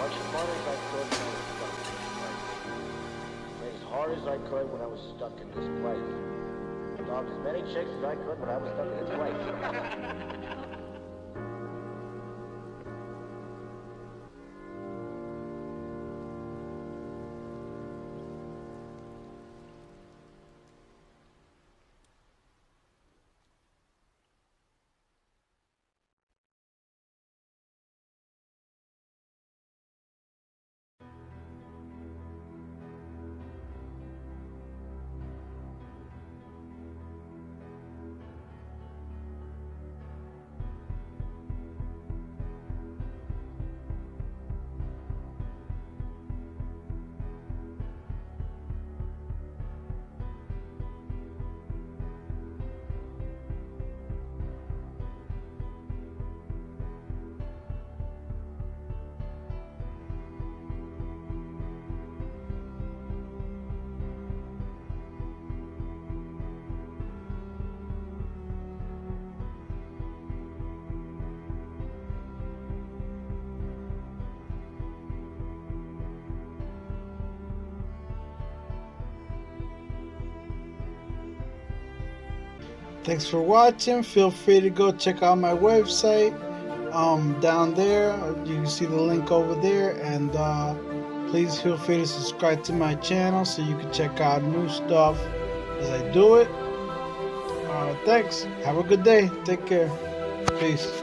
much as I could when I was stuck in this place. Made as hard as I could when I was stuck in this place. Dogged as many chicks as I could when I was stuck in this place. Thanks for watching. Feel free to go check out my website. Um, down there, you can see the link over there. And uh, please feel free to subscribe to my channel so you can check out new stuff as I do it. Uh, thanks. Have a good day. Take care. Peace.